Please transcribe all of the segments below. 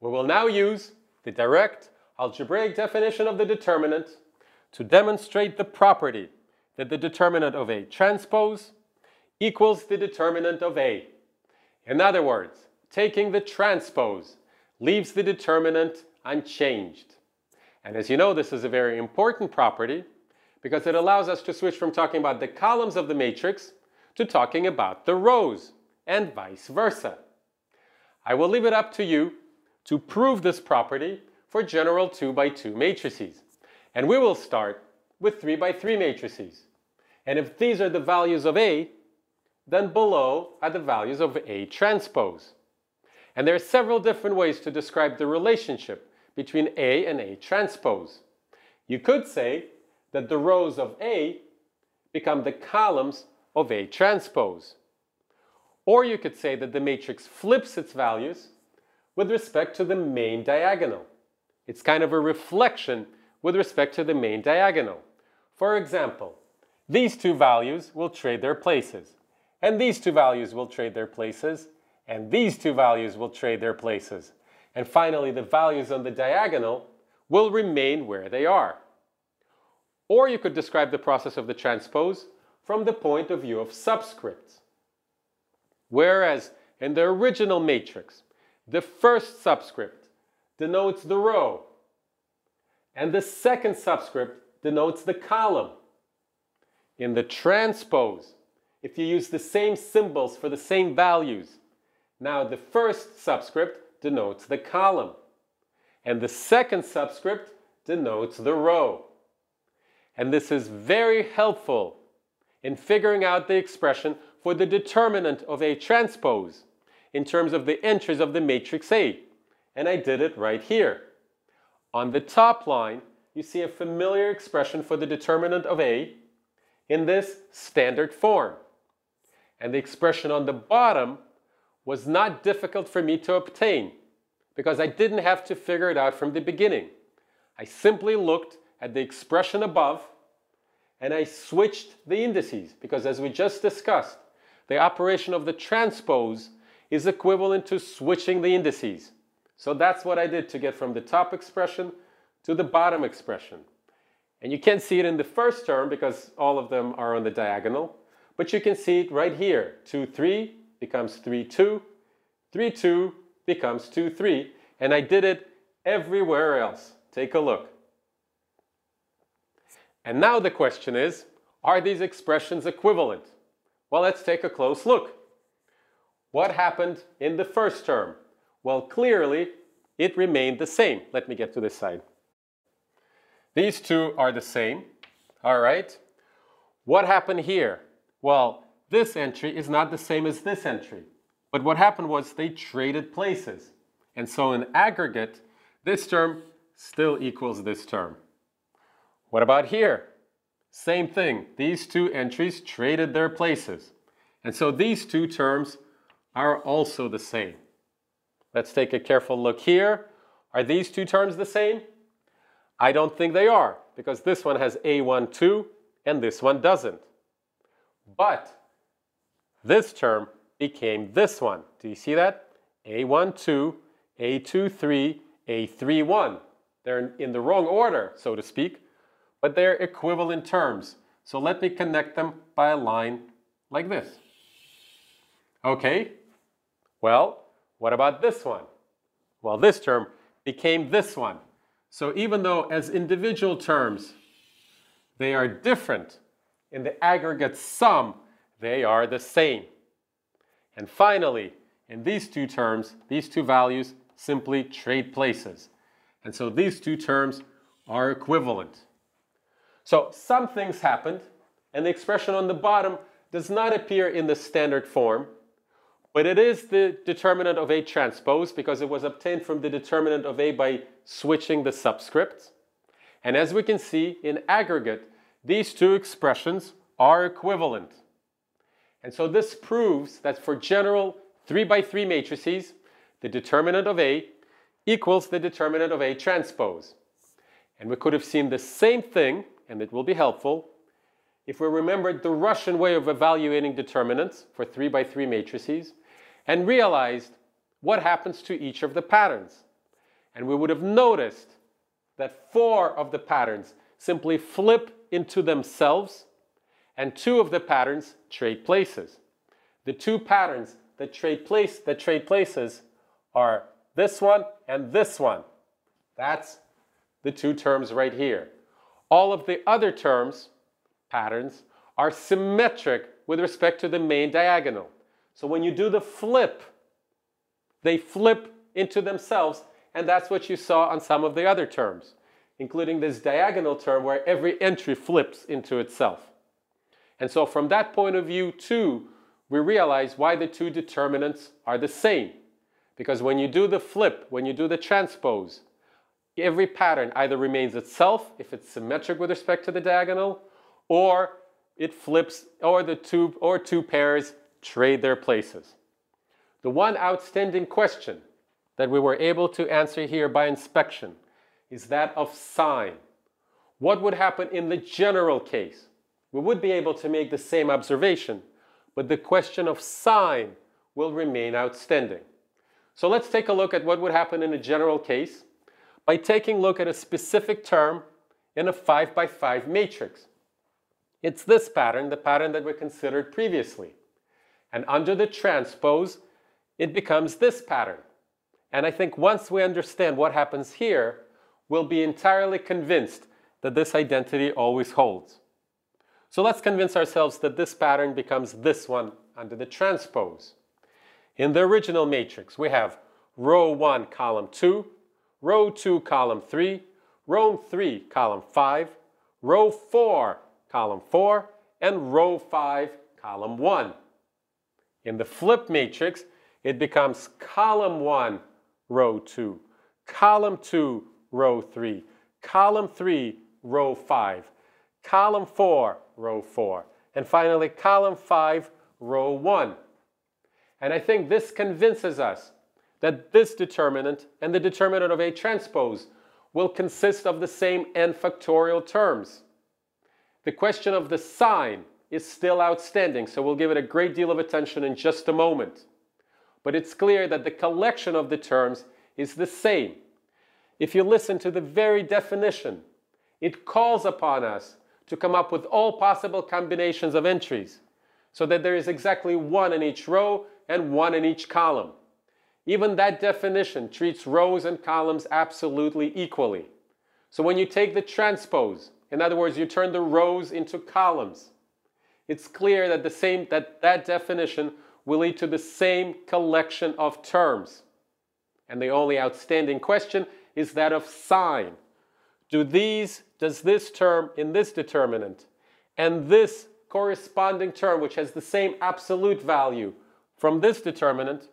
We will now use the direct algebraic definition of the determinant to demonstrate the property that the determinant of A transpose equals the determinant of A. In other words, taking the transpose leaves the determinant unchanged. And as you know, this is a very important property because it allows us to switch from talking about the columns of the matrix to talking about the rows and vice versa. I will leave it up to you to prove this property for general 2 by 2 matrices. And we will start with 3 by 3 matrices. And if these are the values of A, then below are the values of A transpose. And there are several different ways to describe the relationship between A and A transpose. You could say that the rows of A become the columns of A transpose. Or you could say that the matrix flips its values with respect to the main diagonal. It's kind of a reflection with respect to the main diagonal. For example, these two values will trade their places, and these two values will trade their places, and these two values will trade their places. And finally, the values on the diagonal will remain where they are. Or you could describe the process of the transpose from the point of view of subscripts. Whereas in the original matrix, the first subscript denotes the row, and the second subscript denotes the column. In the transpose, if you use the same symbols for the same values, now the first subscript denotes the column, and the second subscript denotes the row. And this is very helpful in figuring out the expression for the determinant of A transpose in terms of the entries of the matrix A. And I did it right here. On the top line, you see a familiar expression for the determinant of A in this standard form. And the expression on the bottom was not difficult for me to obtain because I didn't have to figure it out from the beginning. I simply looked at the expression above and I switched the indices because as we just discussed, the operation of the transpose is equivalent to switching the indices. So that's what I did to get from the top expression to the bottom expression. And you can't see it in the first term because all of them are on the diagonal, but you can see it right here. 2, 3 becomes 3, 2, 3, 2 becomes 2, 3, and I did it everywhere else. Take a look. And now the question is, are these expressions equivalent? Well, let's take a close look. What happened in the first term? Well, clearly, it remained the same. Let me get to this side. These two are the same, all right? What happened here? Well, this entry is not the same as this entry. But what happened was they traded places. And so in aggregate, this term still equals this term. What about here? Same thing. These two entries traded their places. And so these two terms are also the same. Let's take a careful look here. Are these two terms the same? I don't think they are because this one has A12 and this one doesn't. But this term became this one. Do you see that? A12, A23, A31. They're in the wrong order, so to speak, but they're equivalent terms. So let me connect them by a line like this. Okay, well, what about this one? Well, this term became this one. So even though as individual terms they are different, in the aggregate sum they are the same. And finally, in these two terms, these two values simply trade places. And so these two terms are equivalent. So some things happened, and the expression on the bottom does not appear in the standard form, but it is the determinant of A transpose because it was obtained from the determinant of A by switching the subscripts. And as we can see, in aggregate, these two expressions are equivalent. And so this proves that for general 3 by 3 matrices, the determinant of A equals the determinant of A transpose. And we could have seen the same thing and it will be helpful, if we remembered the Russian way of evaluating determinants for 3 by 3 matrices and realized what happens to each of the patterns. And we would have noticed that four of the patterns simply flip into themselves and two of the patterns trade places. The two patterns that trade, place, that trade places are this one and this one. That's the two terms right here. All of the other terms, patterns, are symmetric with respect to the main diagonal. So when you do the flip, they flip into themselves, and that's what you saw on some of the other terms, including this diagonal term where every entry flips into itself. And so from that point of view, too, we realize why the two determinants are the same. Because when you do the flip, when you do the transpose, every pattern either remains itself, if it's symmetric with respect to the diagonal, or it flips, or the two, or two pairs trade their places. The one outstanding question that we were able to answer here by inspection is that of sign. What would happen in the general case? We would be able to make the same observation, but the question of sign will remain outstanding. So let's take a look at what would happen in a general case by taking a look at a specific term in a 5 by 5 matrix. It's this pattern, the pattern that we considered previously. And under the transpose, it becomes this pattern. And I think once we understand what happens here, we'll be entirely convinced that this identity always holds. So let's convince ourselves that this pattern becomes this one under the transpose. In the original matrix, we have row 1, column 2, row 2, column 3, row 3, column 5, row 4, column 4, and row 5, column 1. In the flip matrix, it becomes column 1, row 2, column 2, row 3, column 3, row 5, column 4, row 4, and finally column 5, row 1. And I think this convinces us that this determinant and the determinant of A transpose will consist of the same n factorial terms. The question of the sign is still outstanding, so we'll give it a great deal of attention in just a moment. But it's clear that the collection of the terms is the same. If you listen to the very definition, it calls upon us to come up with all possible combinations of entries so that there is exactly one in each row and one in each column. Even that definition treats rows and columns absolutely equally. So when you take the transpose, in other words, you turn the rows into columns, it's clear that the same that that definition will lead to the same collection of terms. And the only outstanding question is that of sign. Do these, does this term in this determinant and this corresponding term, which has the same absolute value from this determinant,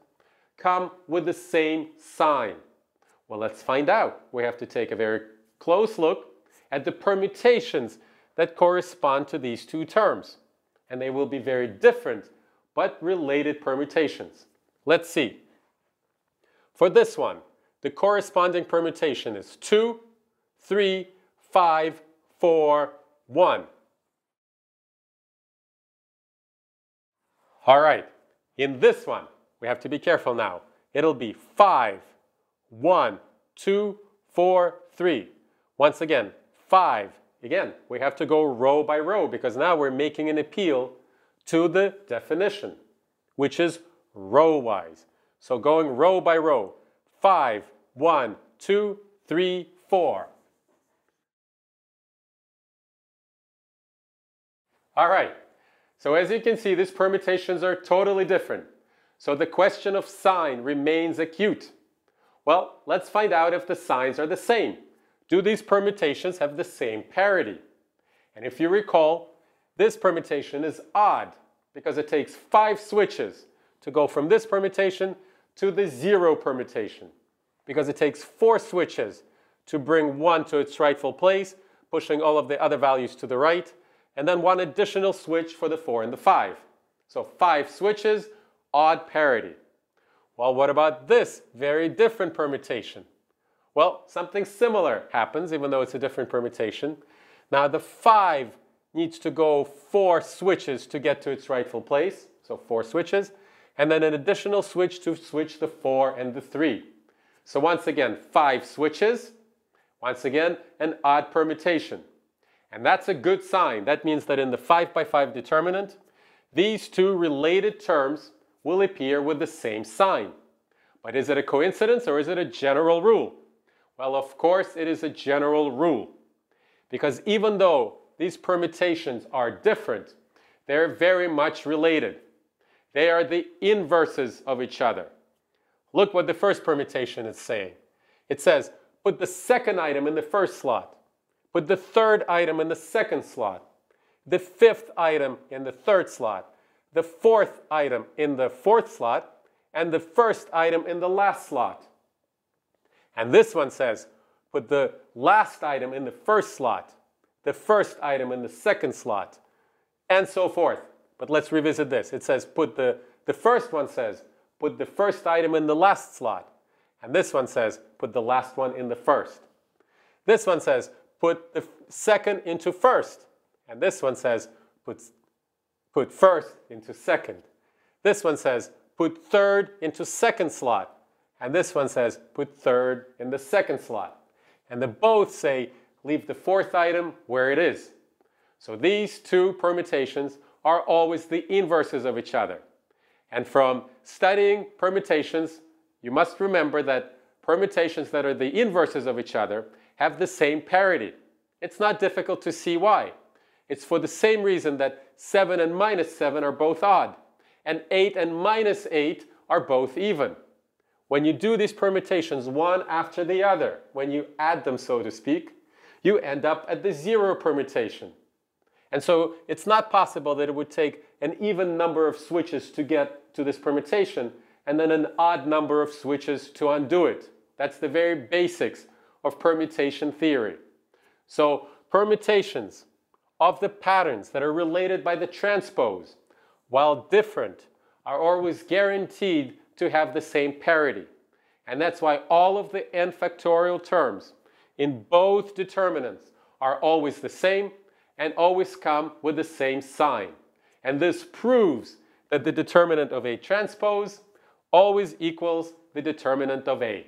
come with the same sign? Well, let's find out. We have to take a very close look at the permutations that correspond to these two terms. And they will be very different, but related permutations. Let's see. For this one, the corresponding permutation is 2 three, five, four, one. All right, in this one, we have to be careful now. It'll be five, one, two, four, three. Once again, five. Again, we have to go row by row because now we're making an appeal to the definition, which is row-wise. So going row by row, five, one, two, three, four. All right, so as you can see, these permutations are totally different. So the question of sign remains acute. Well, let's find out if the signs are the same. Do these permutations have the same parity? And if you recall, this permutation is odd because it takes five switches to go from this permutation to the zero permutation because it takes four switches to bring one to its rightful place, pushing all of the other values to the right, and then one additional switch for the 4 and the 5. So five switches, odd parity. Well, what about this very different permutation? Well, something similar happens, even though it's a different permutation. Now the 5 needs to go four switches to get to its rightful place, so four switches, and then an additional switch to switch the 4 and the 3. So once again, five switches. Once again, an odd permutation. And that's a good sign. That means that in the 5 by 5 determinant, these two related terms will appear with the same sign. But is it a coincidence or is it a general rule? Well, of course, it is a general rule. Because even though these permutations are different, they're very much related. They are the inverses of each other. Look what the first permutation is saying. It says, put the second item in the first slot, put the third item in the second slot, the fifth item in the third slot, the fourth item in the fourth slot, and the first item in the last slot. And this one says, put the last item in the first slot, the first item in the second slot, and so forth. But let's revisit this. It says, put the, the first one says, put the first item in the last slot. And this one says, put the last one in the first. This one says, put the second into first. And this one says, put, put first into second. This one says, put third into second slot. And this one says, put third in the second slot. And they both say, leave the fourth item where it is. So these two permutations are always the inverses of each other. And from studying permutations, you must remember that permutations that are the inverses of each other have the same parity. It's not difficult to see why. It's for the same reason that 7 and minus 7 are both odd, and 8 and minus 8 are both even. When you do these permutations one after the other, when you add them, so to speak, you end up at the zero permutation. And so it's not possible that it would take an even number of switches to get to this permutation and then an odd number of switches to undo it. That's the very basics of permutation theory. So permutations of the patterns that are related by the transpose, while different, are always guaranteed to have the same parity. And that's why all of the n factorial terms in both determinants are always the same and always come with the same sign. And this proves that the determinant of A transpose always equals the determinant of A.